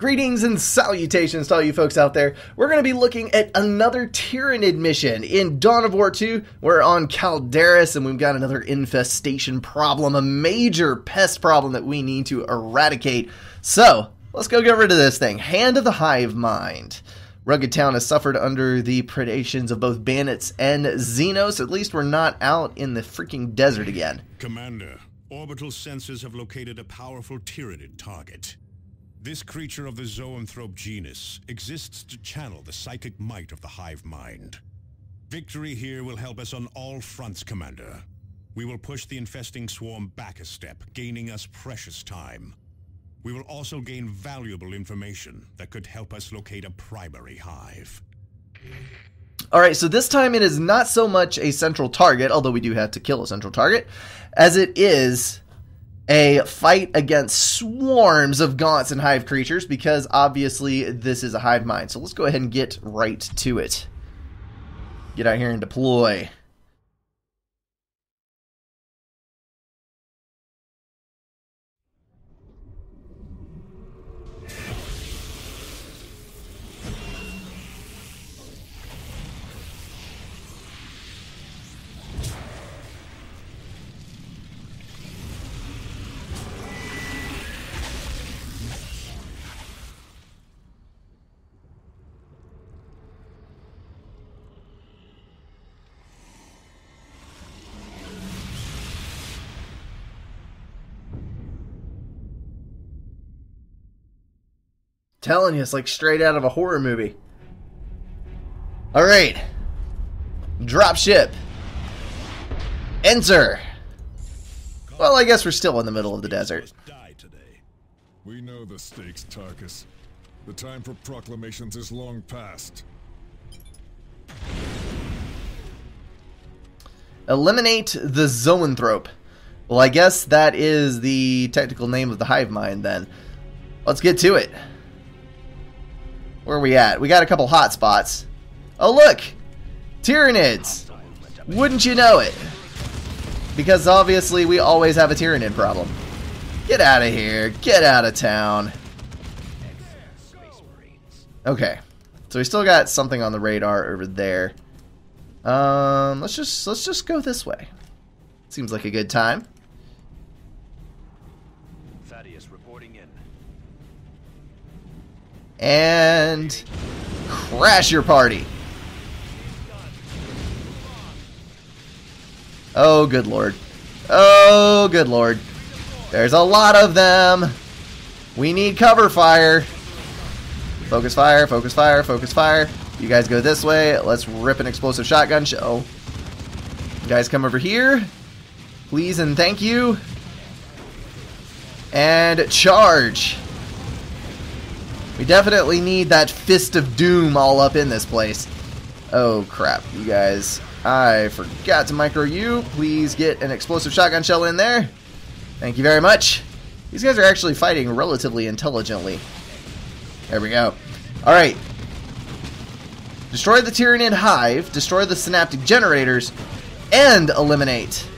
Greetings and salutations to all you folks out there. We're going to be looking at another Tyranid mission in Dawn of War 2. We're on Calderis and we've got another infestation problem, a major pest problem that we need to eradicate. So, let's go get rid of this thing. Hand of the Hive Mind. Rugged Town has suffered under the predations of both bandits and Xenos. At least we're not out in the freaking desert again. Commander, orbital sensors have located a powerful Tyranid target. This creature of the zoanthrope genus exists to channel the psychic might of the hive mind. Victory here will help us on all fronts, Commander. We will push the infesting swarm back a step, gaining us precious time. We will also gain valuable information that could help us locate a primary hive. Alright, so this time it is not so much a central target, although we do have to kill a central target, as it is a fight against swarms of gaunts and hive creatures because obviously this is a hive mind. So let's go ahead and get right to it. Get out here and deploy. Telling you, it's like straight out of a horror movie. All right. Drop ship. Enter. Well, I guess we're still in the middle of the desert. We know the stakes, Tarkus. The time for proclamations is long past. Eliminate the zoanthrope. Well, I guess that is the technical name of the hive mind then. Let's get to it. Where are we at? We got a couple hot spots. Oh, look! Tyranids! Wouldn't you know it? Because obviously we always have a Tyranid problem. Get out of here. Get out of town. Okay. So we still got something on the radar over there. Um, let's just let's just go this way. Seems like a good time. And crash your party. Oh, good lord. Oh, good lord. There's a lot of them. We need cover fire. Focus fire, focus fire, focus fire. You guys go this way. Let's rip an explosive shotgun show. Oh. You guys come over here. Please and thank you. And charge. We definitely need that Fist of Doom all up in this place. Oh crap, you guys. I forgot to micro you. Please get an explosive shotgun shell in there. Thank you very much. These guys are actually fighting relatively intelligently. There we go. Alright. Destroy the Tyranid Hive, destroy the Synaptic Generators, and eliminate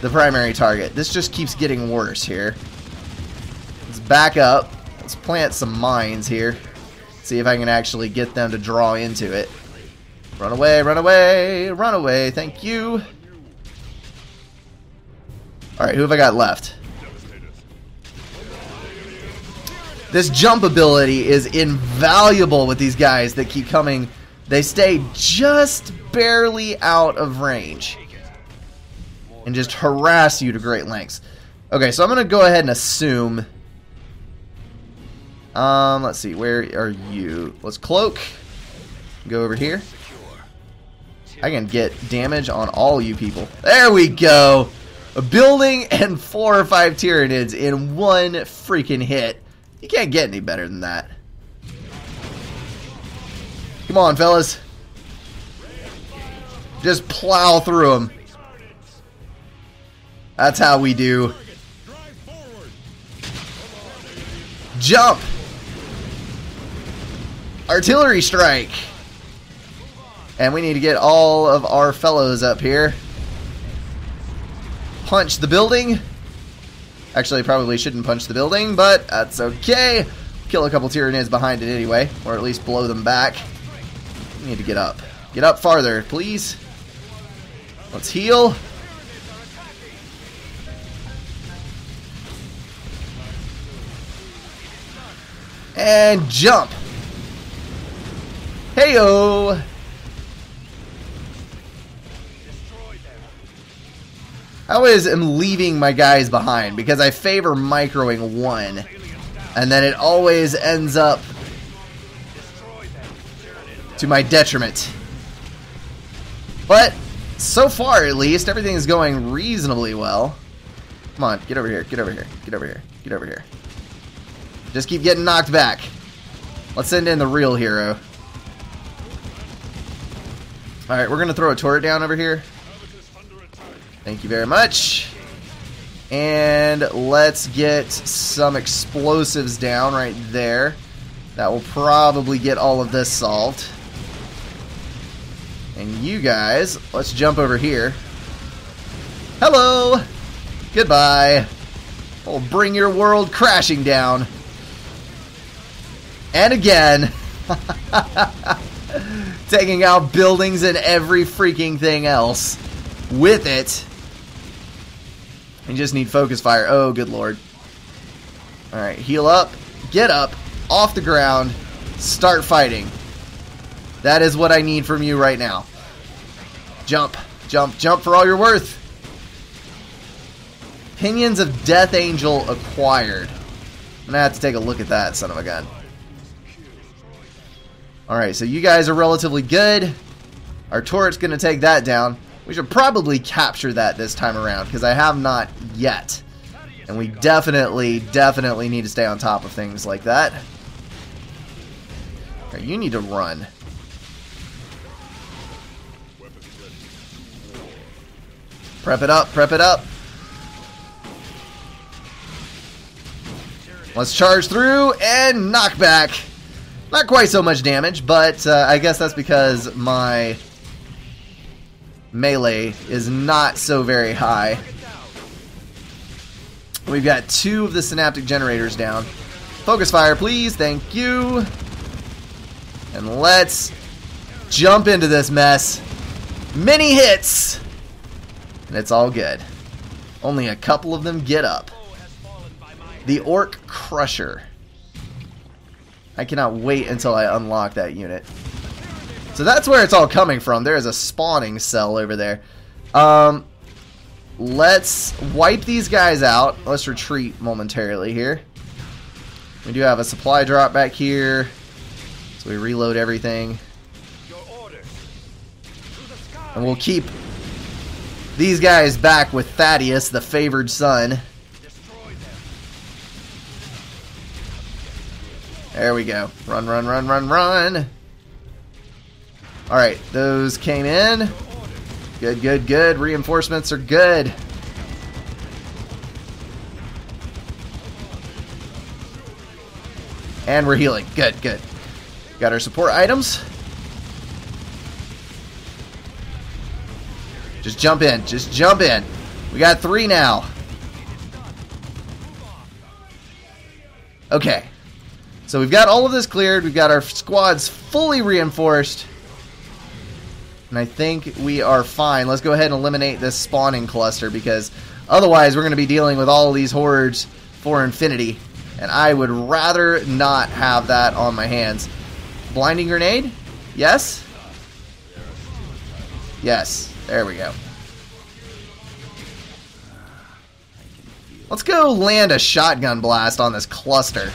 the primary target. This just keeps getting worse here. Let's back up. Let's plant some mines here. See if I can actually get them to draw into it. Run away, run away, run away. Thank you. Alright, who have I got left? This jump ability is invaluable with these guys that keep coming. They stay just barely out of range. And just harass you to great lengths. Okay, so I'm going to go ahead and assume... Um, let's see, where are you? Let's cloak. Go over here. I can get damage on all you people. There we go! A building and four or five Tyranids in one freaking hit. You can't get any better than that. Come on, fellas. Just plow through them. That's how we do. Jump! Artillery strike! And we need to get all of our fellows up here. Punch the building. Actually, probably shouldn't punch the building, but that's okay. kill a couple Tyranids behind it anyway, or at least blow them back. We need to get up. Get up farther, please. Let's heal. And jump. Heyo. I always am leaving my guys behind because I favor microing one. And then it always ends up to my detriment. But so far, at least, everything is going reasonably well. Come on, get over here, get over here, get over here, get over here. Just keep getting knocked back. Let's send in the real hero. Alright, we're going to throw a turret down over here. Thank you very much. And let's get some explosives down right there. That will probably get all of this solved. And you guys, let's jump over here. Hello! Goodbye. We'll bring your world crashing down. And again. Taking out buildings and every freaking thing else. With it. You just need focus fire. Oh, good lord. Alright, heal up. Get up. Off the ground. Start fighting. That is what I need from you right now. Jump. Jump. Jump for all you're worth. Pinions of Death Angel acquired. I'm gonna have to take a look at that, son of a gun. Alright, so you guys are relatively good. Our turret's gonna take that down. We should probably capture that this time around, because I have not yet. And we definitely, definitely need to stay on top of things like that. Okay, you need to run. Prep it up, prep it up. Let's charge through and knock back. Not quite so much damage, but uh, I guess that's because my melee is not so very high. We've got two of the synaptic generators down. Focus fire, please. Thank you. And let's jump into this mess. Many hits. And it's all good. Only a couple of them get up. The Orc Crusher. I cannot wait until I unlock that unit. So that's where it's all coming from. There is a spawning cell over there. Um, let's wipe these guys out. Let's retreat momentarily here. We do have a supply drop back here. So we reload everything. And we'll keep these guys back with Thaddeus, the favored son. There we go. Run, run, run, run, run. Alright, those came in. Good, good, good. Reinforcements are good. And we're healing. Good, good. Got our support items. Just jump in. Just jump in. We got three now. Okay. So we've got all of this cleared. We've got our squads fully reinforced. And I think we are fine. Let's go ahead and eliminate this spawning cluster because otherwise we're going to be dealing with all of these hordes for infinity. And I would rather not have that on my hands. Blinding grenade? Yes? Yes. There we go. Let's go land a shotgun blast on this cluster.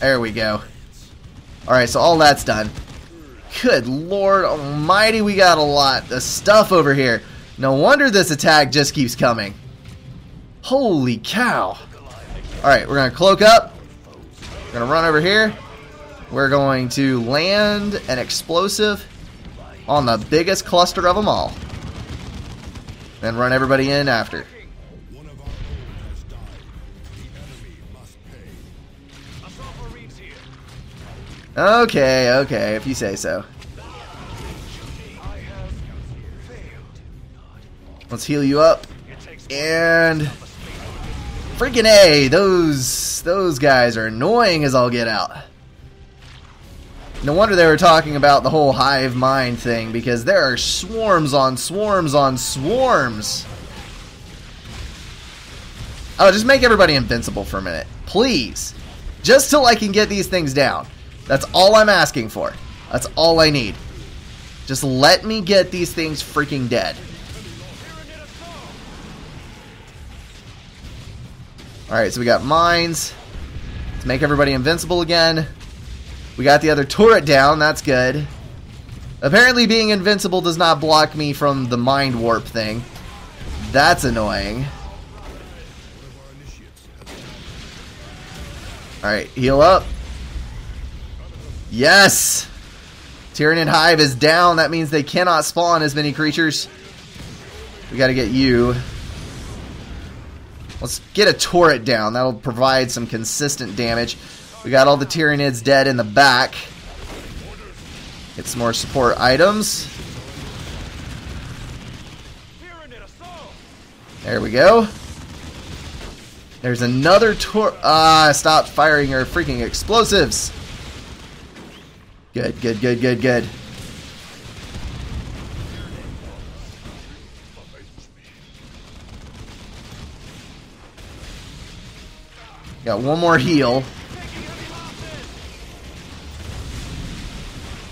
There we go. Alright, so all that's done. Good lord almighty, we got a lot of stuff over here. No wonder this attack just keeps coming. Holy cow. Alright, we're going to cloak up. We're going to run over here. We're going to land an explosive on the biggest cluster of them all. Then run everybody in after. Okay, okay, if you say so. Let's heal you up. And Freaking A, those those guys are annoying as all get out. No wonder they were talking about the whole hive mind thing, because there are swarms on swarms on swarms. Oh, just make everybody invincible for a minute. Please. Just till I can get these things down. That's all I'm asking for. That's all I need. Just let me get these things freaking dead. Alright, so we got mines. Let's make everybody invincible again. We got the other turret down, that's good. Apparently being invincible does not block me from the mind warp thing. That's annoying. Alright, heal up. Yes! Tyranid Hive is down. That means they cannot spawn as many creatures. We gotta get you. Let's get a turret down. That'll provide some consistent damage. We got all the Tyranids dead in the back. Get some more support items. There we go. There's another tor- Ah, stop firing your freaking explosives. Good, good, good, good, good. Got one more heal.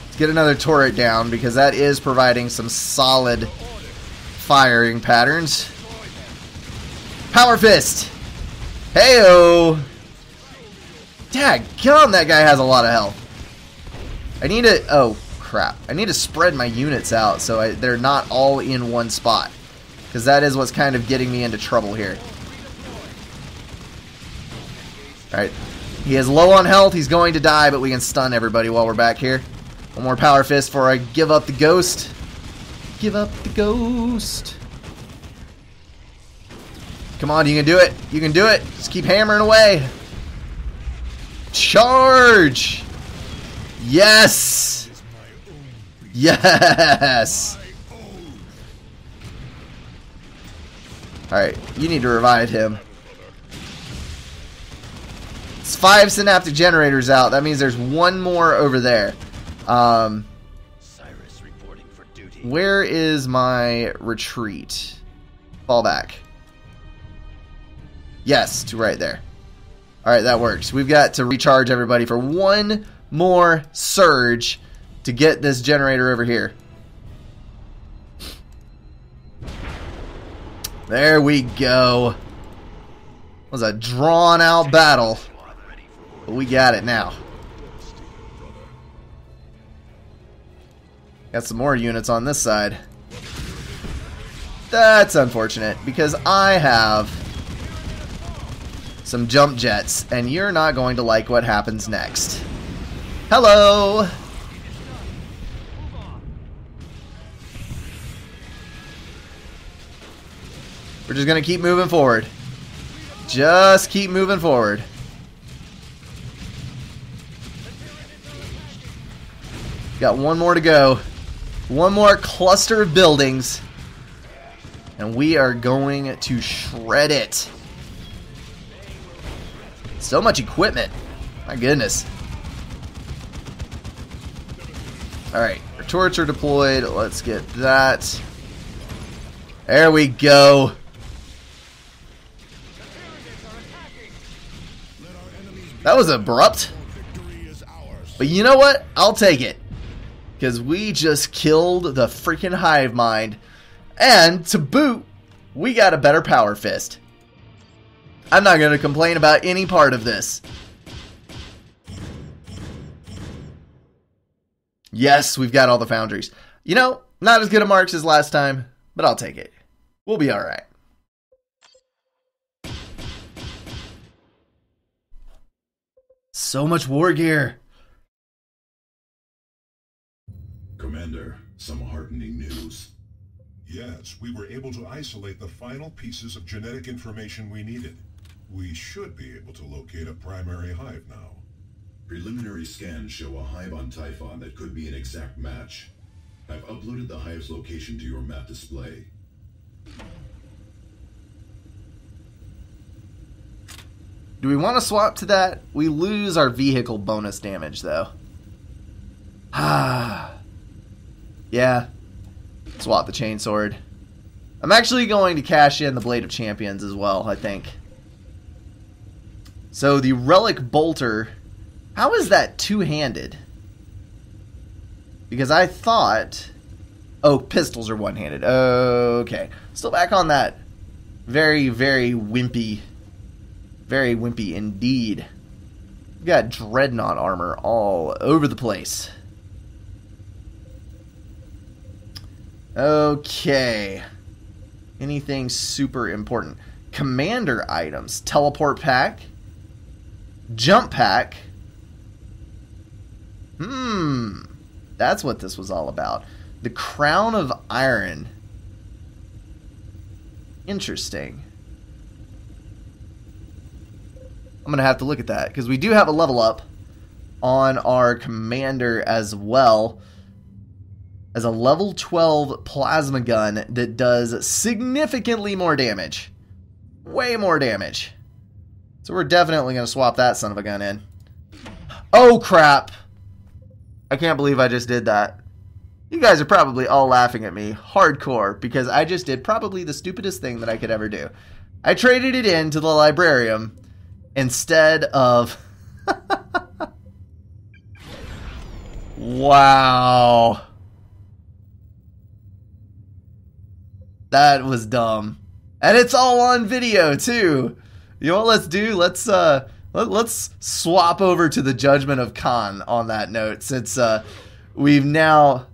Let's get another turret down because that is providing some solid firing patterns. Power Fist! Heyo! Dad, gum, that guy has a lot of health. I need to... Oh, crap. I need to spread my units out so I, they're not all in one spot. Because that is what's kind of getting me into trouble here. Alright. He is low on health. He's going to die, but we can stun everybody while we're back here. One more Power Fist before I give up the ghost. Give up the ghost. Come on, you can do it. You can do it. Just keep hammering away. Charge! Yes! Yes! Alright, you need to revive him. It's five synaptic generators out. That means there's one more over there. Um, Cyrus reporting for duty. where is my retreat? Fall back. Yes, to right there. Alright, that works. We've got to recharge everybody for one more surge to get this generator over here. There we go. was a drawn out battle. But we got it now. Got some more units on this side. That's unfortunate because I have some jump jets and you're not going to like what happens next. Hello! We're just gonna keep moving forward. Just keep moving forward. Got one more to go. One more cluster of buildings. And we are going to shred it. So much equipment. My goodness. Alright, our turrets are deployed. Let's get that. There we go. That was abrupt. But you know what? I'll take it. Because we just killed the freaking hive mind. And to boot, we got a better power fist. I'm not going to complain about any part of this. Yes, we've got all the foundries. You know, not as good a marks as last time, but I'll take it. We'll be alright. So much war gear. Commander, some heartening news. Yes, we were able to isolate the final pieces of genetic information we needed. We should be able to locate a primary hive now. Preliminary scans show a hive on Typhon that could be an exact match. I've uploaded the hive's location to your map display. Do we want to swap to that? We lose our vehicle bonus damage, though. Ah. yeah. Swap the chainsword. I'm actually going to cash in the Blade of Champions as well, I think. So the Relic Bolter, how is that two-handed? Because I thought... Oh, pistols are one-handed. Okay. Still back on that very, very wimpy very wimpy indeed. We've got dreadnought armor all over the place. Okay. Anything super important? Commander items. Teleport pack. Jump pack. Hmm. That's what this was all about. The Crown of Iron. Interesting. I'm going to have to look at that because we do have a level up on our commander as well as a level 12 plasma gun that does significantly more damage. Way more damage. So we're definitely going to swap that son of a gun in. Oh crap. I can't believe I just did that. You guys are probably all laughing at me hardcore because I just did probably the stupidest thing that I could ever do. I traded it in to the librarium instead of. wow. That was dumb. And it's all on video too. You know what let's do? Let's uh let, us swap over to the judgment of Khan on that note since uh we've now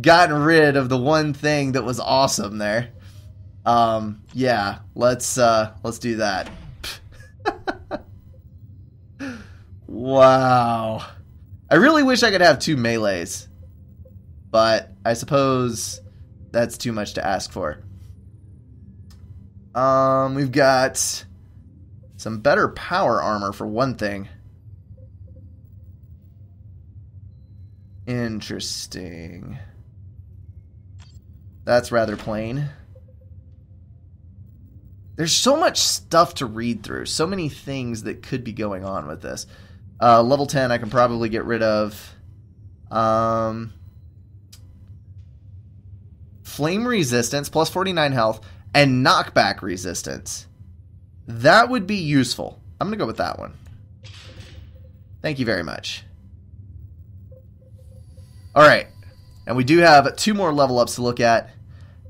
gotten rid of the one thing that was awesome there. Um yeah, let's uh let's do that. Wow. I really wish I could have two melees. But I suppose that's too much to ask for. Um, we've got some better power armor for one thing. Interesting. That's rather plain. There's so much stuff to read through, so many things that could be going on with this. Uh, level 10, I can probably get rid of. Um, flame resistance, plus 49 health, and knockback resistance. That would be useful. I'm going to go with that one. Thank you very much. All right. And we do have two more level ups to look at,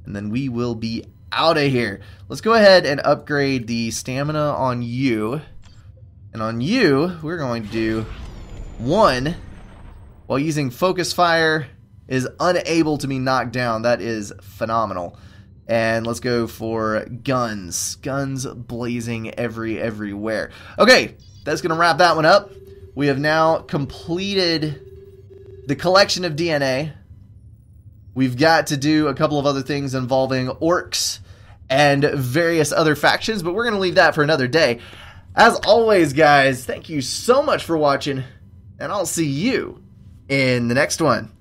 and then we will be out of here. Let's go ahead and upgrade the stamina on you. And on you, we're going to do one while using focus fire is unable to be knocked down. That is phenomenal. And let's go for guns. Guns blazing every everywhere. Okay, that's going to wrap that one up. We have now completed the collection of DNA. We've got to do a couple of other things involving orks and various other factions, but we're going to leave that for another day. As always, guys, thank you so much for watching, and I'll see you in the next one.